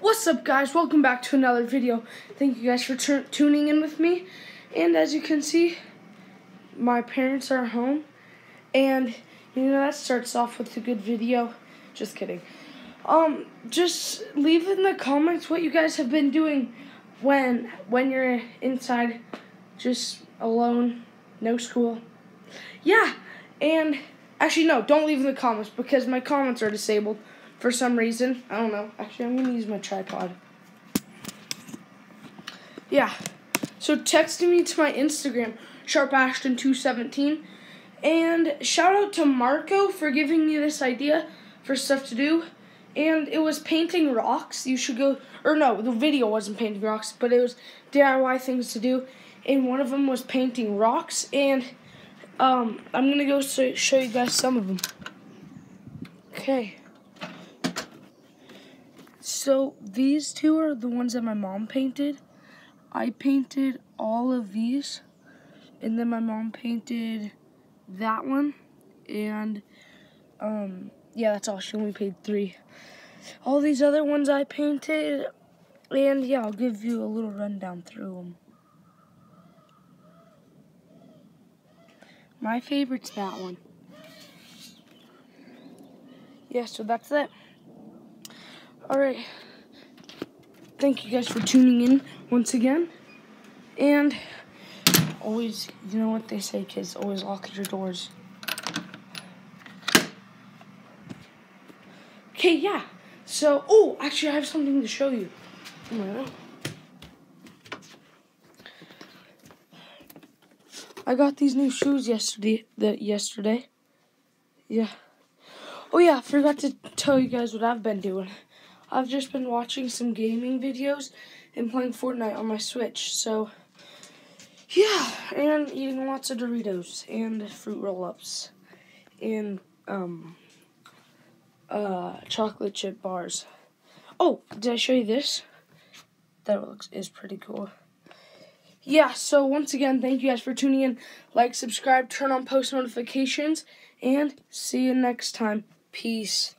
What's up guys, welcome back to another video. Thank you guys for tuning in with me. And as you can see, my parents are home. And, you know, that starts off with a good video. Just kidding. Um, just leave in the comments what you guys have been doing when, when you're inside, just alone, no school. Yeah, and actually no, don't leave in the comments because my comments are disabled for some reason. I don't know. Actually, I'm going to use my tripod. Yeah. So text me to my Instagram, sharpashton217. And shout out to Marco for giving me this idea for stuff to do. And it was painting rocks. You should go, or no, the video wasn't painting rocks, but it was DIY things to do. And one of them was painting rocks. And um, I'm going to go show you guys some of them. Okay. So these two are the ones that my mom painted. I painted all of these, and then my mom painted that one, and um, yeah, that's all. She only paid three. All these other ones I painted, and yeah, I'll give you a little rundown through them. My favorite's that one. Yeah, so that's it. Alright. Thank you guys for tuning in once again. And always, you know what they say, kids, always lock your doors. Okay, yeah. So, oh, actually, I have something to show you. Oh I got these new shoes yesterday. That yesterday. Yeah. Oh yeah, I forgot to tell you guys what I've been doing. I've just been watching some gaming videos and playing Fortnite on my Switch. So, yeah, and eating lots of Doritos and fruit roll-ups and um uh chocolate chip bars. Oh, did I show you this? That looks is pretty cool. Yeah, so once again, thank you guys for tuning in. Like, subscribe, turn on post notifications, and see you next time. Peace.